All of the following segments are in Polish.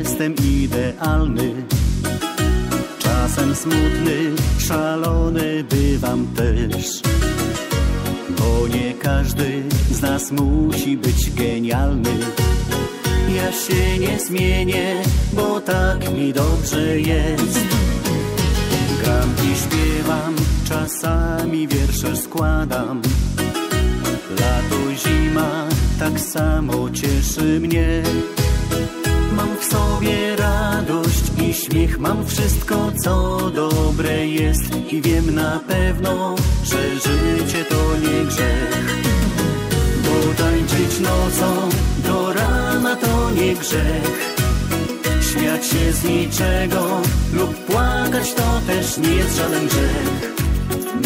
jestem idealny. Czasem smutny, szalony bywam też. Bo nie każdy z nas musi być genialny. Ja się nie zmienię, bo tak mi dobrze jest. Gram i śpiewam, czasami wiersze składam. Lato, zima, tak samo cieszy mnie. Mam w sobie radość i śmiech, mam wszystko, co dobre jest. I wiem na pewno, że życie to nie grzech. Bo tańczyć nocą do rana to nie grzech. Śmiać się z niczego lub płakać to też nie jest żaden grzech.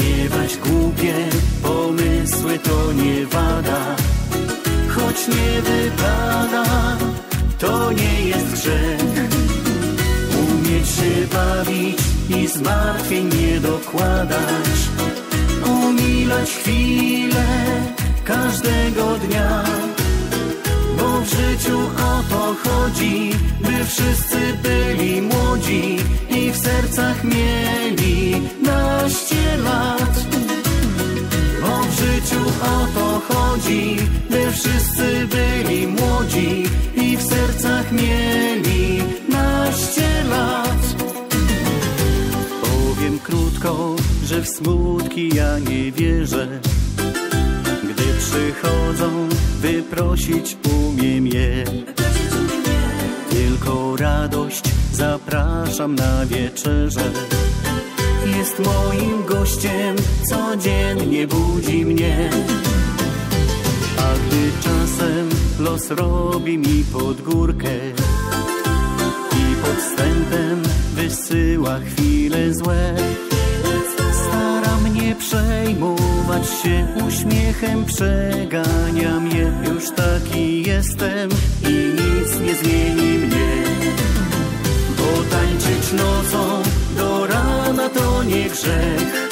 Miewać głupie pomysły to nie wada, choć nie wypada, bawić i zmartwień nie dokładać, umilać chwilę każdego dnia. Bo w życiu o to chodzi, by wszyscy byli młodzi i w sercach mieli naście lat. Bo w życiu o to chodzi, by wszyscy byli młodzi i w sercach mieli smutki ja nie wierzę. Gdy przychodzą, wyprosić umiem je. Tylko radość zapraszam na wieczerze. Jest moim gościem, codziennie budzi mnie. A gdy czasem los robi mi pod górkę i podstępem wysyła chwile złe, przejmować się uśmiechem, przeganiam je. Już taki jestem i nic nie zmieni mnie. Bo tańczyć nocą do rana to nie grzech.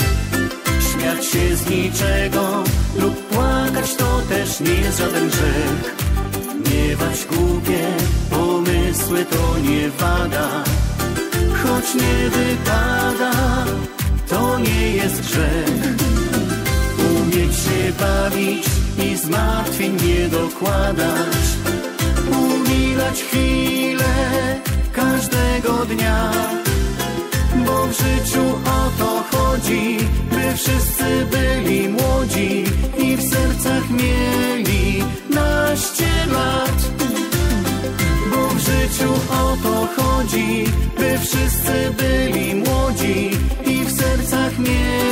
Śmiać się z niczego lub płakać to też nie jest żaden grzech. Miewać głupie pomysły to nie wada, choć nie wypada, zmartwień nie dokładać, umilać chwilę każdego dnia. Bo w życiu o to chodzi, by wszyscy byli młodzi i w sercach mieli naście lat. Bo w życiu o to chodzi, by wszyscy byli młodzi i w sercach mieli